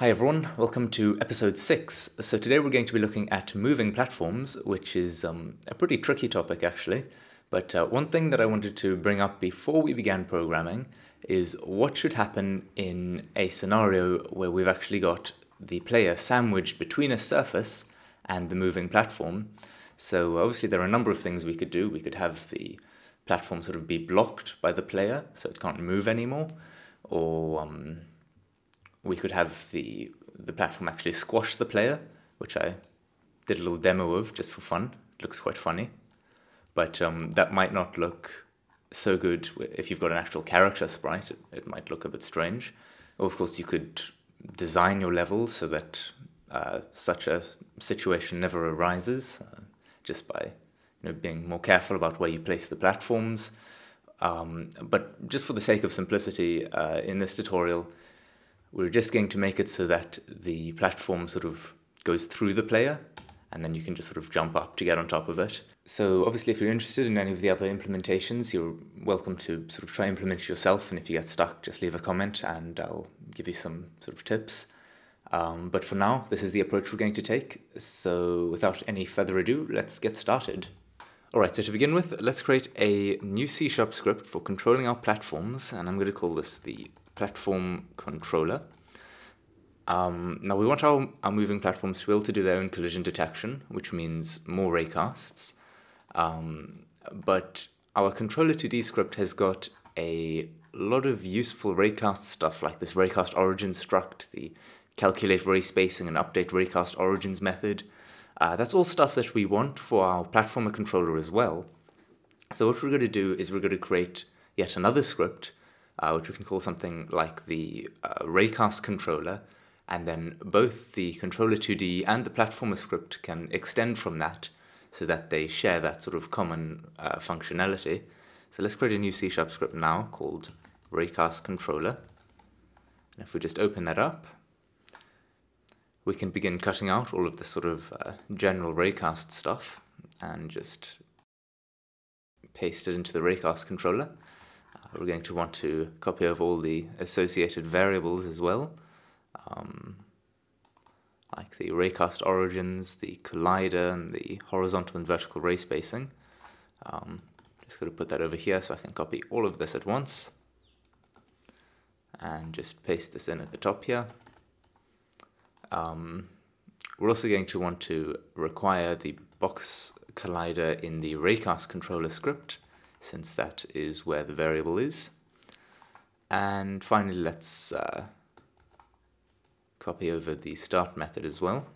Hi everyone, welcome to episode 6. So today we're going to be looking at moving platforms, which is um, a pretty tricky topic actually. But uh, one thing that I wanted to bring up before we began programming is what should happen in a scenario where we've actually got the player sandwiched between a surface and the moving platform. So obviously there are a number of things we could do. We could have the platform sort of be blocked by the player so it can't move anymore, or um, we could have the the platform actually squash the player, which I did a little demo of just for fun. It looks quite funny, but um, that might not look so good if you've got an actual character sprite. It, it might look a bit strange. Or of course, you could design your levels so that uh, such a situation never arises, uh, just by you know being more careful about where you place the platforms. Um, but just for the sake of simplicity, uh, in this tutorial, we're just going to make it so that the platform sort of goes through the player and then you can just sort of jump up to get on top of it. So obviously if you're interested in any of the other implementations, you're welcome to sort of try implement it yourself and if you get stuck, just leave a comment and I'll give you some sort of tips. Um, but for now, this is the approach we're going to take. So without any further ado, let's get started. Alright, so to begin with, let's create a new C-sharp script for controlling our platforms, and I'm going to call this the platform controller. Um, now we want our, our moving platforms to be able to do their own collision detection, which means more raycasts. Um, but our controller2d script has got a lot of useful raycast stuff like this raycast origin struct, the calculate ray spacing and update raycast origins method. Uh, that's all stuff that we want for our platformer controller as well. So what we're going to do is we're going to create yet another script, uh, which we can call something like the uh, raycast controller, and then both the controller 2D and the platformer script can extend from that so that they share that sort of common uh, functionality. So let's create a new C Sharp script now called raycast controller. And if we just open that up, we can begin cutting out all of the sort of uh, general raycast stuff and just paste it into the raycast controller. We're going to want to copy over all the associated variables as well um, like the raycast origins, the collider, and the horizontal and vertical ray spacing. Um, just going to put that over here so I can copy all of this at once and just paste this in at the top here. Um, we're also going to want to require the box collider in the raycast controller script since that is where the variable is. And finally, let's uh, copy over the start method as well.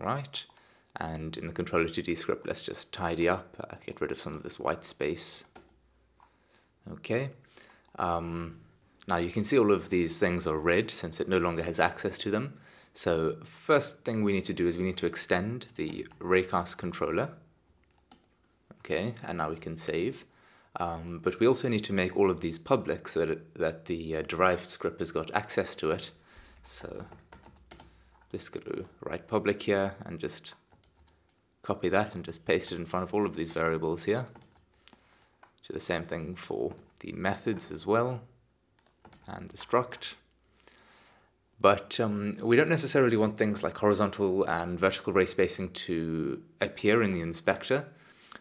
Alright, and in the controller2d script, let's just tidy up, uh, get rid of some of this white space. Okay, um, now you can see all of these things are red since it no longer has access to them. So first thing we need to do is we need to extend the raycast controller. Okay, and now we can save. Um, but we also need to make all of these public so that, it, that the uh, derived script has got access to it. So just go to write public here and just copy that and just paste it in front of all of these variables here. Do the same thing for the methods as well and the struct. But um, we don't necessarily want things like horizontal and vertical ray spacing to appear in the inspector,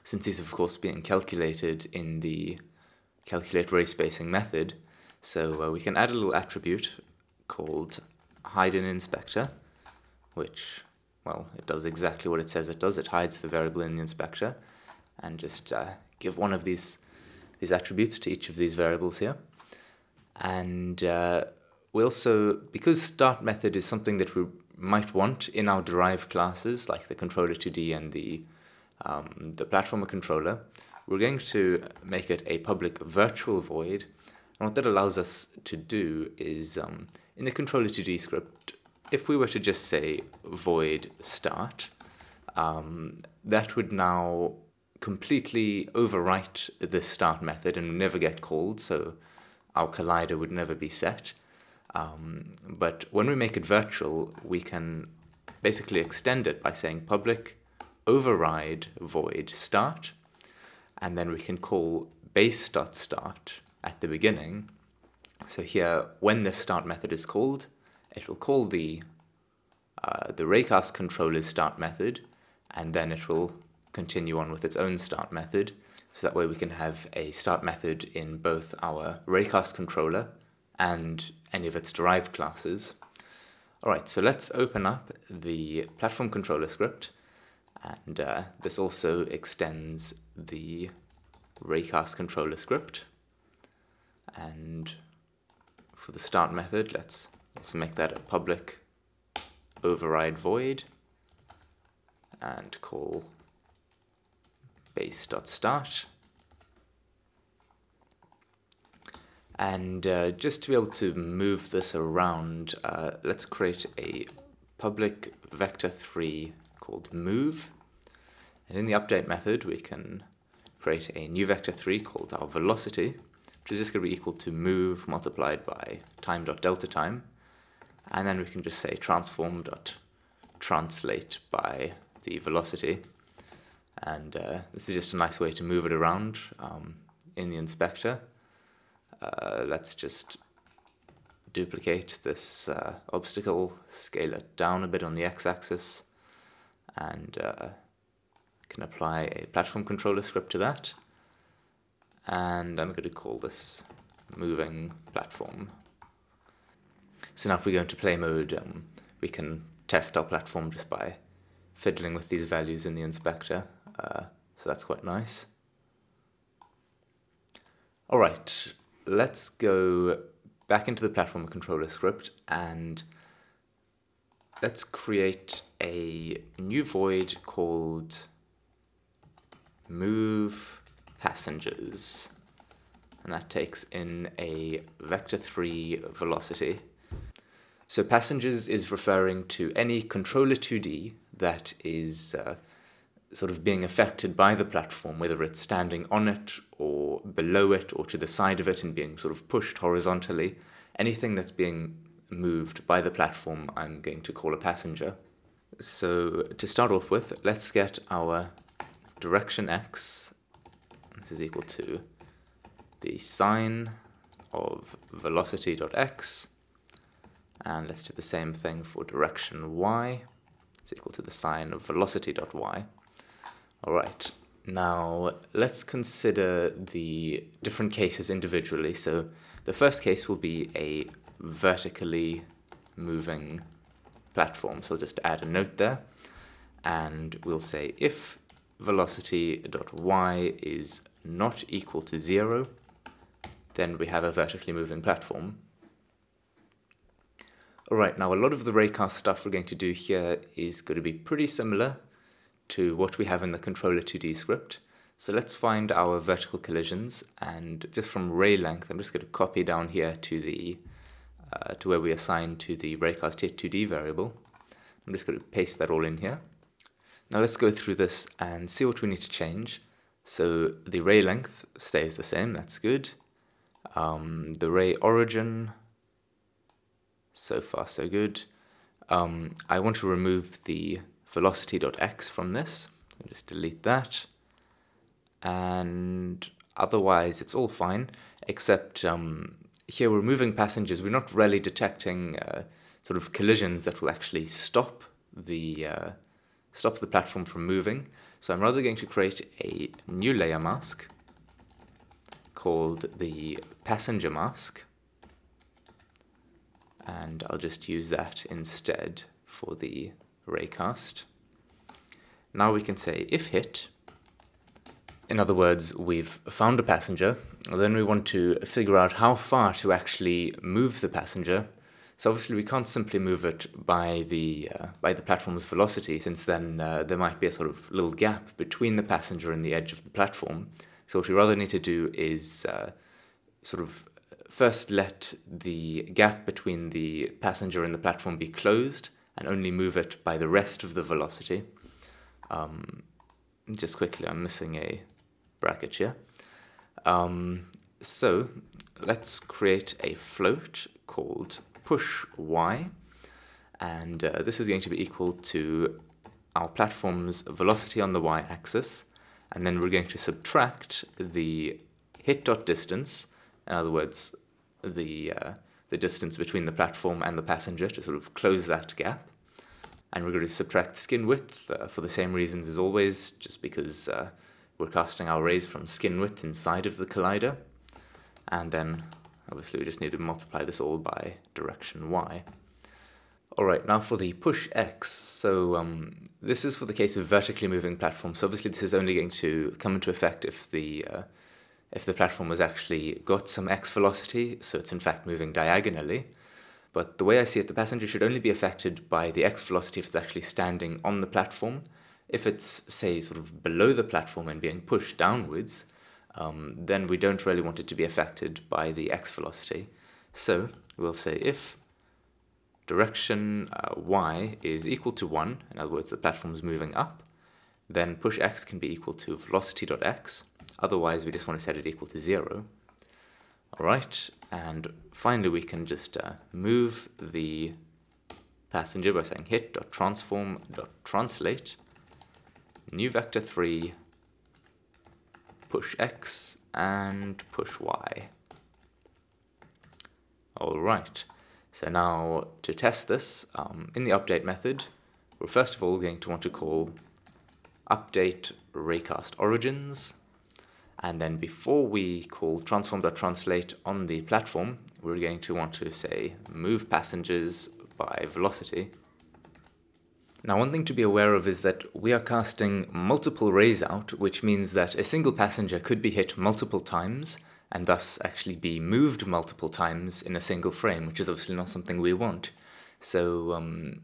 since these are of course being calculated in the calculate ray spacing method. So uh, we can add a little attribute called hide in inspector, which, well, it does exactly what it says it does. It hides the variable in the inspector, and just uh, give one of these these attributes to each of these variables here. And uh, we also, because start method is something that we might want in our derived classes, like the controller 2D and the um, the platformer controller, we're going to make it a public virtual void. And what that allows us to do is um, in the controller2d script, if we were to just say void start, um, that would now completely overwrite the start method and never get called, so our collider would never be set. Um, but when we make it virtual, we can basically extend it by saying public override void start, and then we can call base.start at the beginning so here, when this start method is called, it will call the uh, the raycast controller's start method, and then it will continue on with its own start method. So that way we can have a start method in both our raycast controller and any of its derived classes. Alright, so let's open up the platform controller script, and uh, this also extends the raycast controller script. And for the start method, let's also make that a public override void and call base.start. And uh, just to be able to move this around, uh, let's create a public vector3 called move. And in the update method, we can create a new vector3 called our velocity, which is just going to be equal to move multiplied by time dot delta time. And then we can just say transform dot translate by the velocity. And uh, this is just a nice way to move it around um, in the inspector. Uh, let's just duplicate this uh, obstacle, scale it down a bit on the x-axis, and uh, can apply a platform controller script to that. And I'm going to call this moving platform. So now if we go into play mode, um, we can test our platform just by fiddling with these values in the inspector. Uh, so that's quite nice. All right, let's go back into the platform controller script and let's create a new void called move passengers and that takes in a vector3 velocity. So passengers is referring to any controller 2D that is uh, sort of being affected by the platform, whether it's standing on it or below it or to the side of it and being sort of pushed horizontally. Anything that's being moved by the platform, I'm going to call a passenger. So to start off with, let's get our direction x. This is equal to the sign of velocity dot x, And let's do the same thing for direction y. It's equal to the sign of velocity dot y. All right, now let's consider the different cases individually. So the first case will be a vertically moving platform. So I'll just add a note there and we'll say if velocity.y is not equal to zero, then we have a vertically moving platform. Alright, now a lot of the raycast stuff we're going to do here is going to be pretty similar to what we have in the controller 2D script. So let's find our vertical collisions and just from ray length, I'm just going to copy down here to the uh, to where we assign to the raycast 2D variable. I'm just going to paste that all in here. Now let's go through this and see what we need to change. So the ray length stays the same, that's good. Um, the ray origin, so far so good. Um, I want to remove the velocity.x from this. I'll just delete that. And otherwise, it's all fine, except um, here we're moving passengers. We're not really detecting uh, sort of collisions that will actually stop the uh, stop the platform from moving. So I'm rather going to create a new layer mask called the passenger mask. And I'll just use that instead for the raycast. Now we can say if hit. In other words, we've found a passenger, then we want to figure out how far to actually move the passenger. So obviously we can't simply move it by the uh, by the platform's velocity, since then uh, there might be a sort of little gap between the passenger and the edge of the platform. So what we rather need to do is uh, sort of first let the gap between the passenger and the platform be closed, and only move it by the rest of the velocity. Um, just quickly, I'm missing a bracket here. Um, so let's create a float called push y, and uh, this is going to be equal to our platform's velocity on the y-axis, and then we're going to subtract the hit dot distance, in other words, the uh, the distance between the platform and the passenger to sort of close that gap. And we're going to subtract skin width uh, for the same reasons as always, just because uh, we're casting our rays from skin width inside of the collider. And then obviously we just need to multiply this all by direction y. Alright, now for the push X. So um, this is for the case of vertically moving platforms. So obviously this is only going to come into effect if the uh, if the platform has actually got some x velocity, so it's in fact moving diagonally. But the way I see it, the passenger should only be affected by the x velocity if it's actually standing on the platform. If it's, say, sort of below the platform and being pushed downwards, um, then we don't really want it to be affected by the x velocity. So we'll say if direction uh, y is equal to 1, in other words the platform is moving up, then push x can be equal to velocity.x, otherwise we just want to set it equal to 0. Alright, and finally we can just uh, move the passenger by saying hit.transform.translate new vector 3 push x and push y. Alright, so now to test this, um, in the update method, we're first of all going to want to call update raycast origins, and then before we call transform.translate on the platform, we're going to want to say move passengers by velocity. Now one thing to be aware of is that we are casting multiple rays out, which means that a single passenger could be hit multiple times, and thus actually be moved multiple times in a single frame, which is obviously not something we want. So um,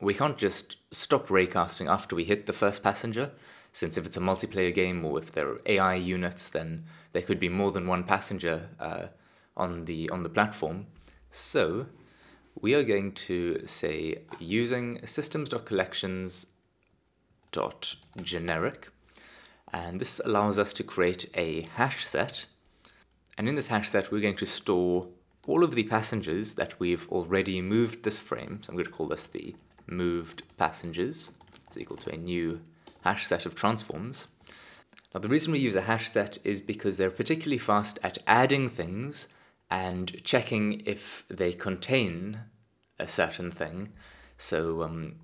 we can't just stop raycasting after we hit the first passenger, since if it's a multiplayer game or if there are AI units, then there could be more than one passenger uh, on the on the platform. So we are going to say using systems.collections.generic, and this allows us to create a hash set and in this hash set, we're going to store all of the passengers that we've already moved this frame. So I'm going to call this the moved passengers. It's equal to a new hash set of transforms. Now the reason we use a hash set is because they're particularly fast at adding things and checking if they contain a certain thing. So um,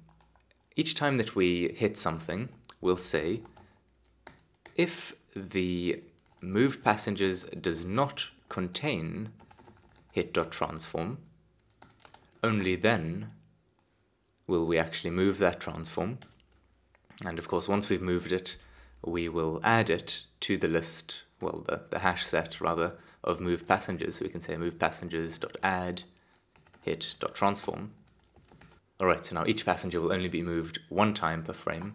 each time that we hit something, we'll say if the moved passengers does not contain hit.transform, only then will we actually move that transform. And of course, once we've moved it, we will add it to the list, well, the, the hash set rather, of move passengers. So we can say move passengers.add hit.transform. Alright, so now each passenger will only be moved one time per frame.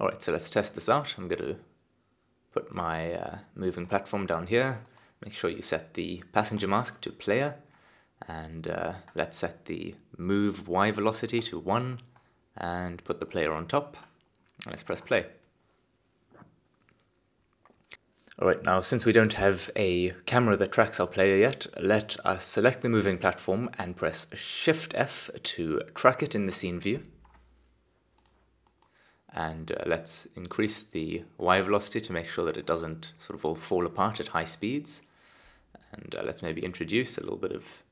Alright, so let's test this out. I'm going to put my uh, moving platform down here. Make sure you set the passenger mask to player and uh, let's set the move y velocity to 1 and put the player on top. Let's press play. Alright, now since we don't have a camera that tracks our player yet, let us select the moving platform and press Shift F to track it in the scene view and uh, let's increase the y velocity to make sure that it doesn't sort of all fall apart at high speeds and uh, let's maybe introduce a little bit of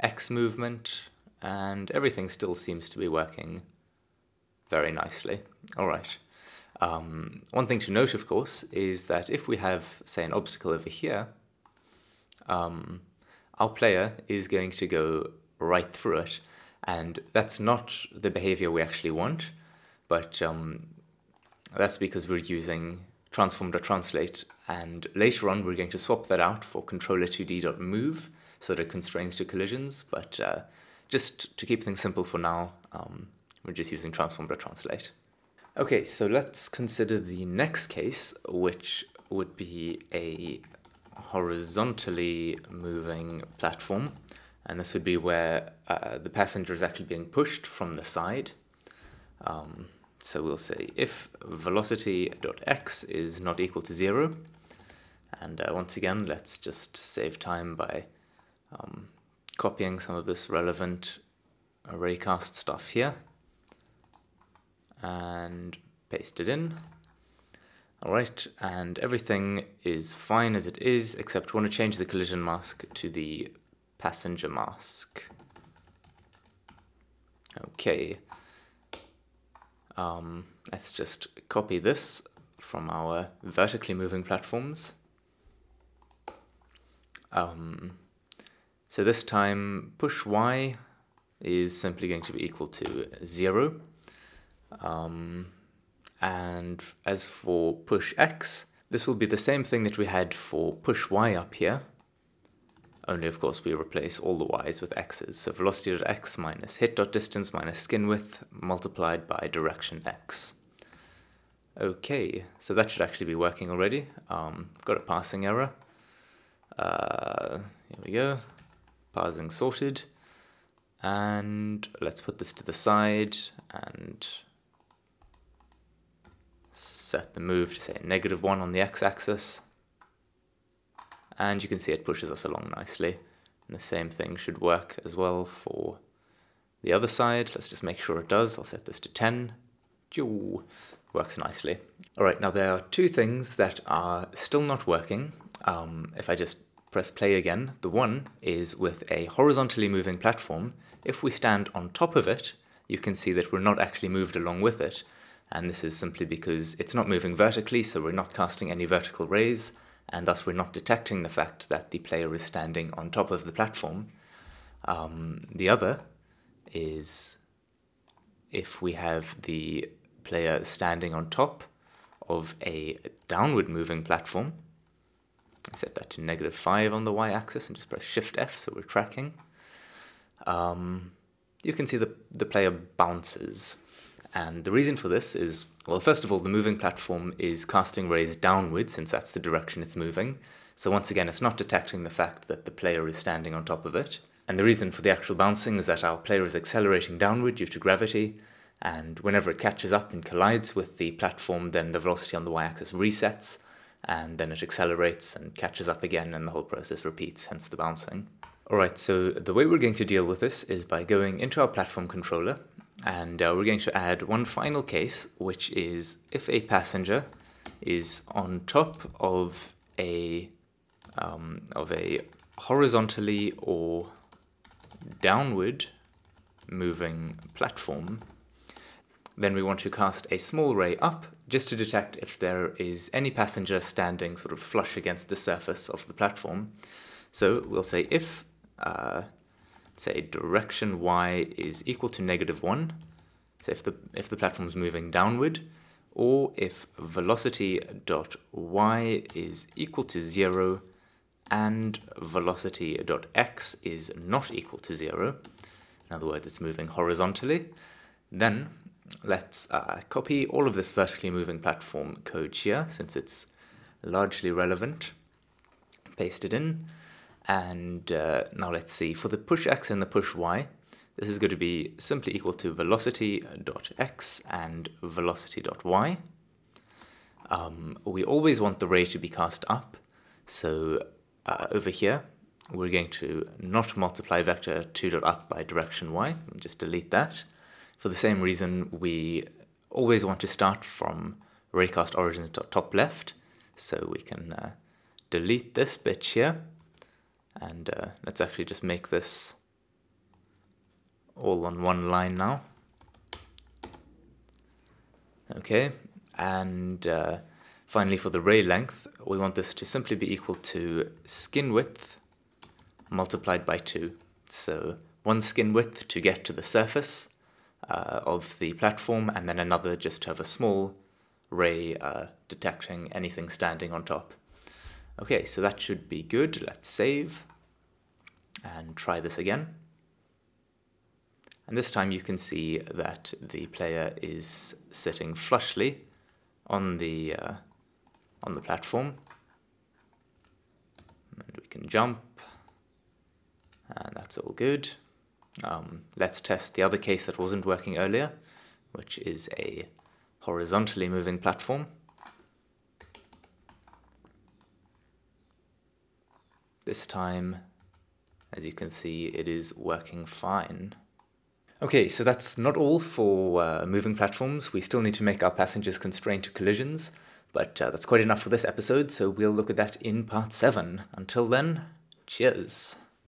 x movement and everything still seems to be working very nicely. All right. Um, one thing to note, of course, is that if we have, say, an obstacle over here, um, our player is going to go right through it, and that's not the behavior we actually want but um, that's because we're using transform.translate and later on we're going to swap that out for controller2d.move so that it constrains to collisions. But uh, just to keep things simple for now um, we're just using transform.translate. Okay so let's consider the next case which would be a horizontally moving platform. And this would be where uh, the passenger is actually being pushed from the side. Um, so we'll say if velocity.x is not equal to 0, and uh, once again, let's just save time by um, copying some of this relevant raycast stuff here and paste it in. Alright, and everything is fine as it is, except we want to change the collision mask to the passenger mask. Okay. Um, let's just copy this from our vertically moving platforms. Um, so this time push Y is simply going to be equal to 0. Um, and as for push X, this will be the same thing that we had for push Y up here, only of course we replace all the y's with x's. So velocity.x minus hit.distance minus skin width multiplied by direction x. Okay, so that should actually be working already. Um, got a parsing error. Uh, here we go. Parsing sorted. And let's put this to the side and set the move to say negative 1 on the x-axis and you can see it pushes us along nicely. And the same thing should work as well for the other side. Let's just make sure it does. I'll set this to 10. Works nicely. All right, now there are two things that are still not working. Um, if I just press play again, the one is with a horizontally moving platform. If we stand on top of it, you can see that we're not actually moved along with it. And this is simply because it's not moving vertically, so we're not casting any vertical rays and thus we're not detecting the fact that the player is standing on top of the platform. Um, the other is if we have the player standing on top of a downward moving platform. Set that to negative 5 on the y-axis and just press Shift F so we're tracking. Um, you can see the, the player bounces. And the reason for this is, well, first of all, the moving platform is casting rays downward since that's the direction it's moving. So once again, it's not detecting the fact that the player is standing on top of it. And the reason for the actual bouncing is that our player is accelerating downward due to gravity, and whenever it catches up and collides with the platform, then the velocity on the y-axis resets, and then it accelerates and catches up again, and the whole process repeats, hence the bouncing. Alright, so the way we're going to deal with this is by going into our platform controller and uh, we're going to add one final case, which is if a passenger is on top of a um, of a horizontally or downward moving platform, then we want to cast a small ray up just to detect if there is any passenger standing sort of flush against the surface of the platform. So we'll say if uh, say direction y is equal to negative 1, so if the, if the platform is moving downward, or if velocity dot y is equal to 0 and velocity dot x is not equal to 0, in other words, it's moving horizontally, then let's uh, copy all of this vertically moving platform code here, since it's largely relevant, paste it in, and uh, now let's see, for the push x and the push y, this is going to be simply equal to velocity dot x and velocity.y. Um, we always want the ray to be cast up, so uh, over here we're going to not multiply vector 2 dot up by direction y, just delete that. For the same reason, we always want to start from raycast origin dot top left, so we can uh, delete this bit here and uh, let's actually just make this all on one line now. Okay, and uh, finally for the ray length, we want this to simply be equal to skin width multiplied by 2. So one skin width to get to the surface uh, of the platform, and then another just to have a small ray uh, detecting anything standing on top. Okay, so that should be good. Let's save and try this again. And this time you can see that the player is sitting flushly on the uh, on the platform. And we can jump, and that's all good. Um, let's test the other case that wasn't working earlier, which is a horizontally moving platform. This time, as you can see, it is working fine. Okay, so that's not all for uh, moving platforms. We still need to make our passengers constrained to collisions, But uh, that's quite enough for this episode, so we'll look at that in part 7. Until then, cheers.